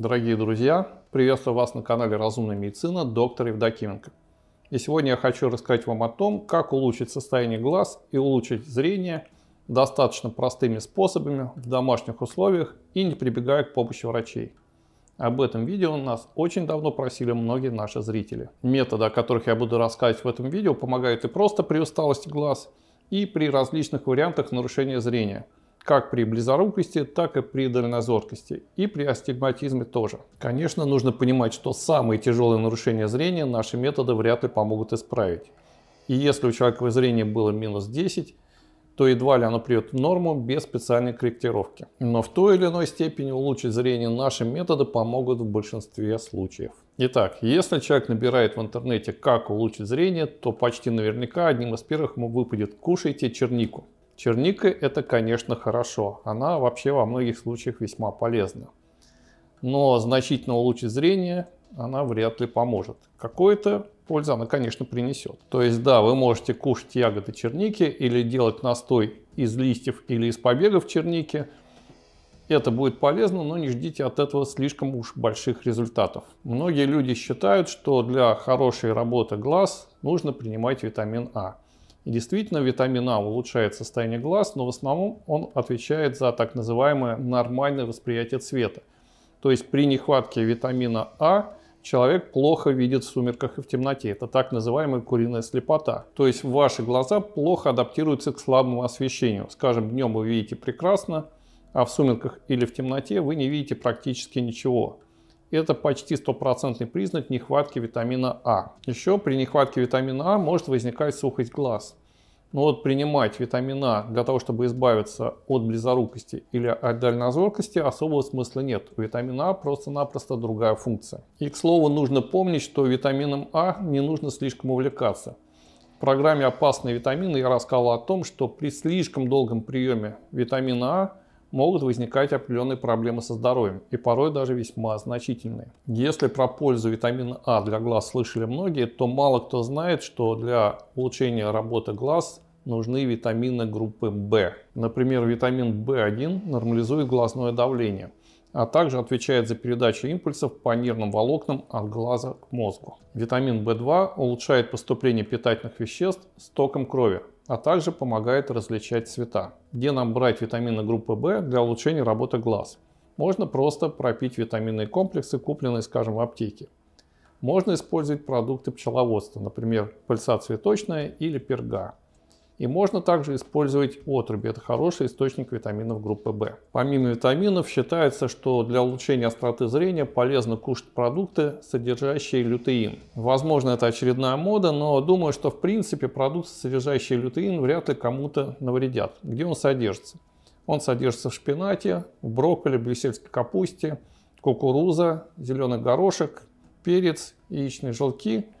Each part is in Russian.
Дорогие друзья, приветствую вас на канале Разумная медицина, доктор Евдокименко. И сегодня я хочу рассказать вам о том, как улучшить состояние глаз и улучшить зрение достаточно простыми способами в домашних условиях и не прибегая к помощи врачей. Об этом видео нас очень давно просили многие наши зрители. Методы, о которых я буду рассказывать в этом видео, помогают и просто при усталости глаз, и при различных вариантах нарушения зрения – как при близорукости, так и при дальнозоркости, и при астигматизме тоже. Конечно, нужно понимать, что самые тяжелые нарушения зрения наши методы вряд ли помогут исправить. И если у человека зрение было минус 10, то едва ли оно придет в норму без специальной корректировки. Но в той или иной степени улучшить зрение наши методы помогут в большинстве случаев. Итак, если человек набирает в интернете «как улучшить зрение», то почти наверняка одним из первых ему выпадет «кушайте чернику». Черника это, конечно, хорошо. Она вообще во многих случаях весьма полезна. Но значительно улучшить зрение она вряд ли поможет. Какое-то пользу она, конечно, принесет. То есть, да, вы можете кушать ягоды черники или делать настой из листьев или из побегов черники. Это будет полезно, но не ждите от этого слишком уж больших результатов. Многие люди считают, что для хорошей работы глаз нужно принимать витамин А. И действительно, витамин А улучшает состояние глаз, но в основном он отвечает за так называемое нормальное восприятие цвета. То есть при нехватке витамина А человек плохо видит в сумерках и в темноте. Это так называемая куриная слепота. То есть ваши глаза плохо адаптируются к слабому освещению. Скажем, днем вы видите прекрасно, а в сумерках или в темноте вы не видите практически ничего. Это почти стопроцентный признак нехватки витамина А. Еще при нехватке витамина А может возникать сухость глаз. Но вот принимать витамин А для того, чтобы избавиться от близорукости или от дальнозоркости особого смысла нет. У витамина А просто-напросто другая функция. И, к слову, нужно помнить, что витамином А не нужно слишком увлекаться. В программе «Опасные витамины» я рассказал о том, что при слишком долгом приеме витамина А могут возникать определенные проблемы со здоровьем, и порой даже весьма значительные. Если про пользу витамина А для глаз слышали многие, то мало кто знает, что для улучшения работы глаз нужны витамины группы В. Например, витамин В1 нормализует глазное давление, а также отвечает за передачу импульсов по нервным волокнам от глаза к мозгу. Витамин В2 улучшает поступление питательных веществ с током крови, а также помогает различать цвета. Где нам брать витамины группы В для улучшения работы глаз? Можно просто пропить витаминные комплексы, купленные, скажем, в аптеке. Можно использовать продукты пчеловодства, например, пыльца цветочная или перга. И можно также использовать отруби. Это хороший источник витаминов группы В. Помимо витаминов считается, что для улучшения остроты зрения полезно кушать продукты, содержащие лютеин. Возможно, это очередная мода, но думаю, что в принципе продукты, содержащие лютеин, вряд ли кому-то навредят. Где он содержится? Он содержится в шпинате, в брокколи, брюссельской капусте, кукуруза, зеленый горошек, перец, яичные желтки –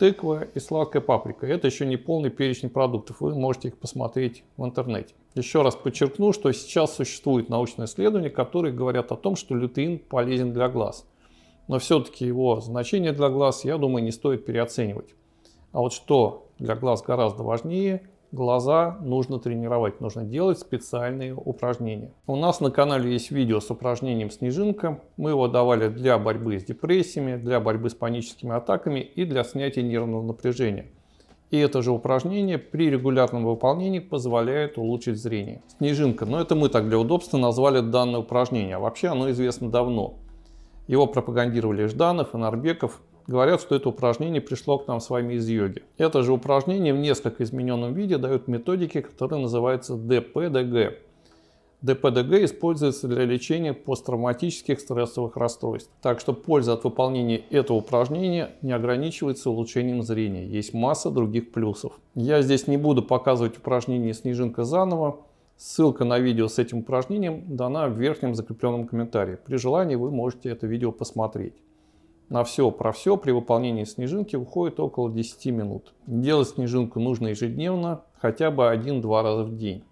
тыква и сладкая паприка. Это еще не полный перечень продуктов, вы можете их посмотреть в интернете. Еще раз подчеркну, что сейчас существуют научные исследования, которые говорят о том, что лютеин полезен для глаз. Но все-таки его значение для глаз, я думаю, не стоит переоценивать. А вот что для глаз гораздо важнее, глаза нужно тренировать, нужно делать специальные упражнения. У нас на канале есть видео с упражнением снежинка. Мы его давали для борьбы с депрессиями, для борьбы с паническими атаками и для снятия нервного напряжения. И это же упражнение при регулярном выполнении позволяет улучшить зрение. Снежинка, но это мы так для удобства назвали данное упражнение, а вообще оно известно давно. Его пропагандировали Жданов и Нарбеков, Говорят, что это упражнение пришло к нам с вами из йоги. Это же упражнение в несколько измененном виде дают методики, которые называются ДПДГ. ДПДГ используется для лечения посттравматических стрессовых расстройств. Так что польза от выполнения этого упражнения не ограничивается улучшением зрения. Есть масса других плюсов. Я здесь не буду показывать упражнение «Снежинка заново». Ссылка на видео с этим упражнением дана в верхнем закрепленном комментарии. При желании вы можете это видео посмотреть. На все про все при выполнении снежинки уходит около 10 минут. Делать снежинку нужно ежедневно, хотя бы 1-2 раза в день.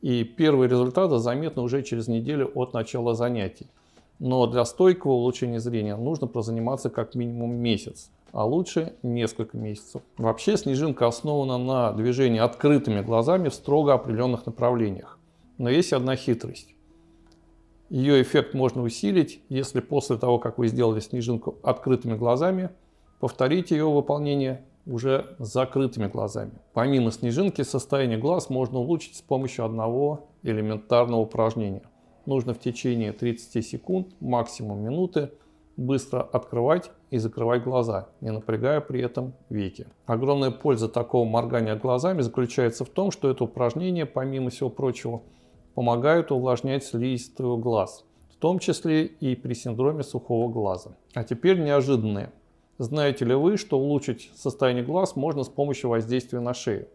И первые результаты заметны уже через неделю от начала занятий. Но для стойкого улучшения зрения нужно прозаниматься как минимум месяц, а лучше несколько месяцев. Вообще снежинка основана на движении открытыми глазами в строго определенных направлениях. Но есть одна хитрость. Ее эффект можно усилить, если после того, как вы сделали снежинку открытыми глазами, повторить ее выполнение уже с закрытыми глазами. Помимо снежинки, состояние глаз можно улучшить с помощью одного элементарного упражнения. Нужно в течение 30 секунд, максимум минуты, быстро открывать и закрывать глаза, не напрягая при этом веки. Огромная польза такого моргания глазами заключается в том, что это упражнение, помимо всего прочего, помогает увлажнять слизистую глаз, в том числе и при синдроме сухого глаза. А теперь неожиданное. Знаете ли вы, что улучшить состояние глаз можно с помощью воздействия на шею?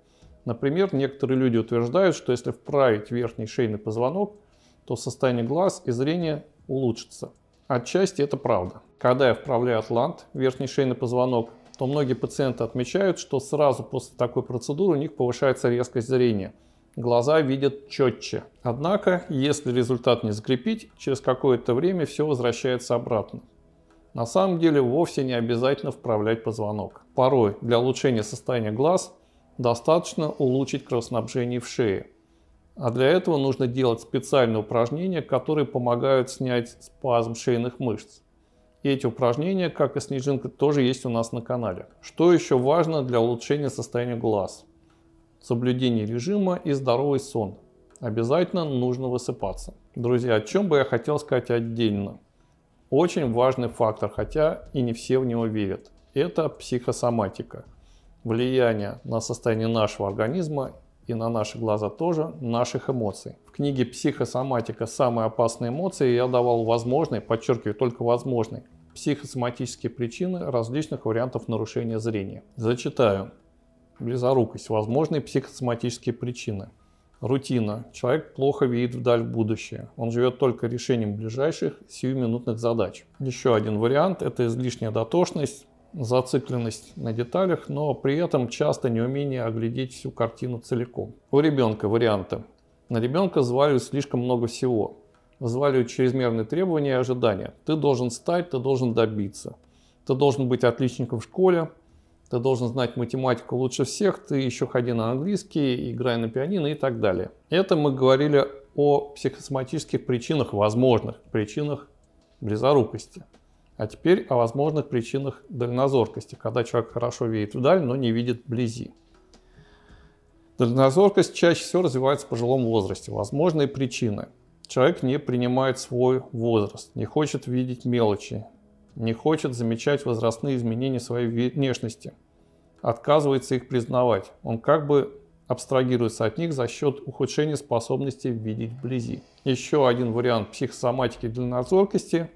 Например, некоторые люди утверждают, что если вправить верхний шейный позвонок, то состояние глаз и зрение улучшится. Отчасти это правда. Когда я вправляю атлант, верхний шейный позвонок, то многие пациенты отмечают, что сразу после такой процедуры у них повышается резкость зрения. Глаза видят четче. Однако, если результат не закрепить, через какое-то время все возвращается обратно. На самом деле вовсе не обязательно вправлять позвонок. Порой для улучшения состояния глаз достаточно улучшить кровоснабжение в шее. А для этого нужно делать специальные упражнения, которые помогают снять спазм шейных мышц. И эти упражнения, как и снежинка, тоже есть у нас на канале. Что еще важно для улучшения состояния глаз? Соблюдение режима и здоровый сон. Обязательно нужно высыпаться. Друзья, о чем бы я хотел сказать отдельно. Очень важный фактор, хотя и не все в него верят. Это психосоматика. Влияние на состояние нашего организма и на наши глаза тоже наших эмоций. В книге «Психосоматика. Самые опасные эмоции» я давал возможные, подчеркиваю, только возможные, психосоматические причины различных вариантов нарушения зрения. Зачитаю. Близорукость. Возможные психосоматические причины – Рутина. Человек плохо видит вдаль в будущее. Он живет только решением ближайших сиюминутных задач. Еще один вариант – это излишняя дотошность, зацикленность на деталях, но при этом часто неумение оглядеть всю картину целиком. У ребенка варианты. На ребенка взваливают слишком много всего. Взваливают чрезмерные требования и ожидания. Ты должен стать, ты должен добиться. Ты должен быть отличником в школе, ты должен знать математику лучше всех, ты еще ходи на английский, играй на пианино и так далее. Это мы говорили о психосоматических причинах, возможных причинах близорукости. А теперь о возможных причинах дальнозоркости, когда человек хорошо видит вдаль, но не видит вблизи. Дальнозоркость чаще всего развивается в пожилом возрасте. Возможные причины. Человек не принимает свой возраст, не хочет видеть мелочи, не хочет замечать возрастные изменения своей внешности, отказывается их признавать. Он как бы абстрагируется от них за счет ухудшения способности видеть вблизи. Еще один вариант психосоматики дальнозоркости.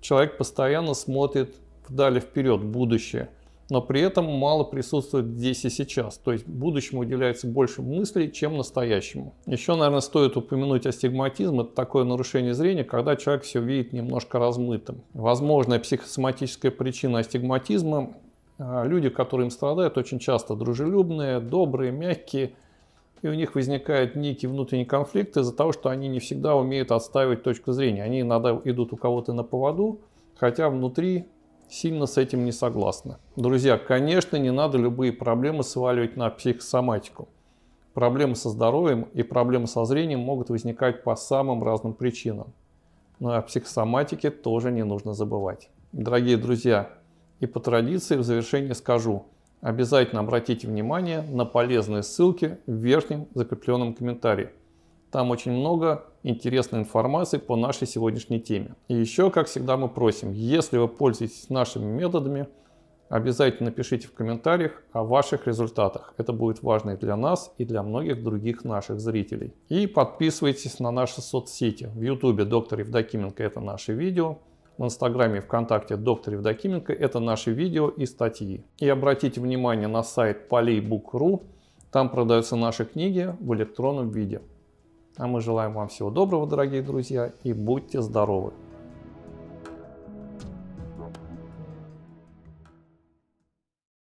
Человек постоянно смотрит вдали вперед, в будущее – но при этом мало присутствует здесь и сейчас. То есть будущему уделяется больше мыслей, чем настоящему. Еще, наверное, стоит упомянуть астигматизм. Это такое нарушение зрения, когда человек все видит немножко размытым. Возможная психосоматическая причина астигматизма а, люди, которые им страдают, очень часто дружелюбные, добрые, мягкие, и у них возникает некий внутренний конфликт из-за того, что они не всегда умеют отстаивать точку зрения. Они иногда идут у кого-то на поводу, хотя внутри сильно с этим не согласны. Друзья, конечно, не надо любые проблемы сваливать на психосоматику. Проблемы со здоровьем и проблемы со зрением могут возникать по самым разным причинам. Но о психосоматике тоже не нужно забывать. Дорогие друзья, и по традиции в завершение скажу, обязательно обратите внимание на полезные ссылки в верхнем закрепленном комментарии. Там очень много интересной информации по нашей сегодняшней теме. И еще, как всегда, мы просим, если вы пользуетесь нашими методами, обязательно напишите в комментариях о ваших результатах. Это будет важно и для нас, и для многих других наших зрителей. И подписывайтесь на наши соцсети. В YouTube доктор Евдокименко это наши видео. В Инстаграме и ВКонтакте доктор Евдокименко это наши видео и статьи. И обратите внимание на сайт poleybook.ru. Там продаются наши книги в электронном виде. А мы желаем вам всего доброго, дорогие друзья, и будьте здоровы!